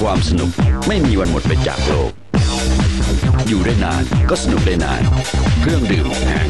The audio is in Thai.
ความสนุกไม่มีวันหมดไปจากโลก อยู่ได้นานก็สนุกได้นาน เครื่องดื่มแห่ง